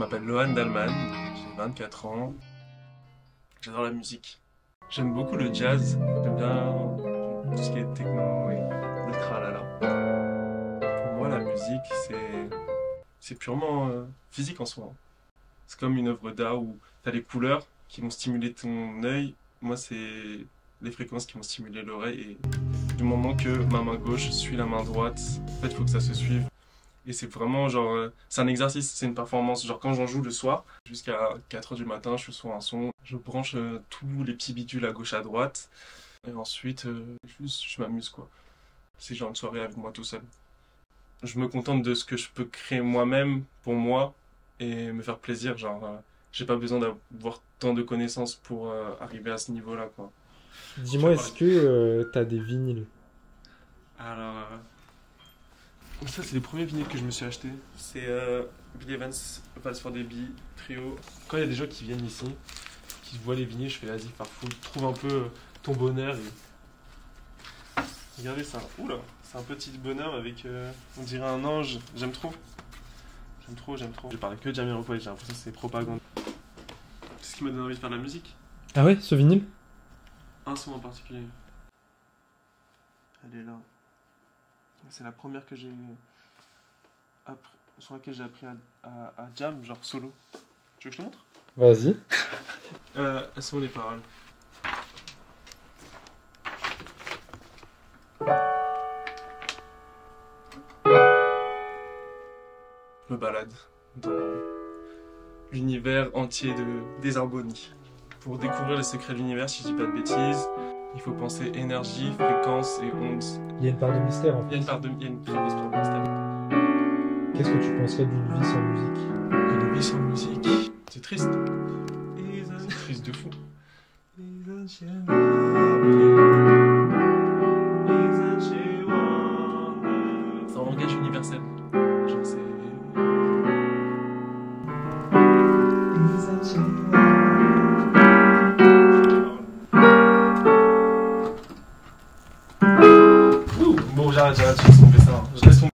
m'appelle Lohan Dalman, j'ai 24 ans. J'adore la musique. J'aime beaucoup le jazz, j'aime bien tout ce qui est techno et le tralala. Pour moi, la musique, c'est, c'est purement euh, physique en soi. C'est comme une œuvre d'art où tu as les couleurs qui vont stimuler ton œil. Moi, c'est les fréquences qui vont stimuler l'oreille. Et du moment que ma main gauche suit la main droite, en fait, il faut que ça se suive. Et c'est vraiment genre, euh, c'est un exercice, c'est une performance. Genre quand j'en joue le soir, jusqu'à 4h du matin, je suis sur un son, je branche euh, tous les petits bidules à gauche à droite. Et ensuite, euh, juste, je m'amuse quoi. C'est genre une soirée avec moi tout seul. Je me contente de ce que je peux créer moi-même pour moi et me faire plaisir. Genre, j'ai pas besoin d'avoir tant de connaissances pour arriver à ce niveau-là quoi. Dis-moi, est-ce que t'as des vinyles? Alors, ça, c'est les premiers vinyles que je me suis acheté. C'est euh, Billy Evans, Vals for Baby, Trio. Quand il y a des gens qui viennent ici, qui voient les vinyles, je fais vas-y, parfois, trouve un peu euh, ton bonheur. Regardez ça. Oula, c'est un petit bonhomme avec, euh, on dirait un ange. J'aime trop. J'aime trop, j'aime trop. Je parle que de Jamiroquai, j'ai l'impression que c'est propagande. C'est ce qui m'a donné envie de faire de la musique. Ah ouais, ce vinyle? Un son en particulier. Elle est là. C'est la première que j'ai sur laquelle j'ai appris à, jam, genre solo. Tu veux que je te montre? Vas-y. euh, elles sont les paroles. Me balade dans l'univers entier de Désharmonie. Pour découvrir les secrets de l'univers, si je dis pas de bêtises, il faut penser énergie, fréquence et ondes. Il y a une part de mystère en fait. Il y a une part de, il y a une de mystère. Qu'est-ce que tu penserais d'une vie sans musique? Une vie sans musique, c'est triste. C'est triste de fou. C'est un langage universel. j'arrête, j'arrête, je laisse tomber ça.